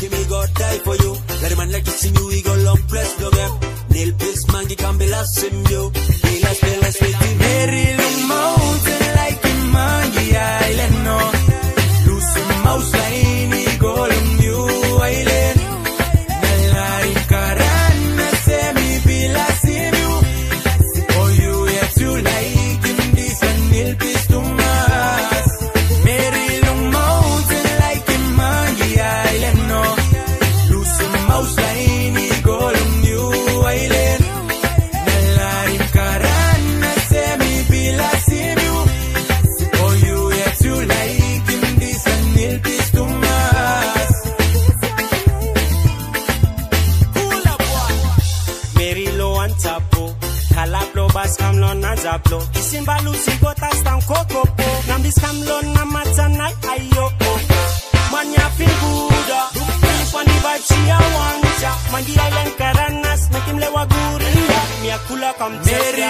make me go die for you. Let a man like to see me. We go long press, no man. Nail place, man, he can't be last in you. tapo kalablo baskamlon na zablo isimbalusi gotastan kokopo nambiskamlon na matanai ayoko manyafinguda dukanipanibacia wanja. Mangialenkaranasmekimlewaguria miakula kamteria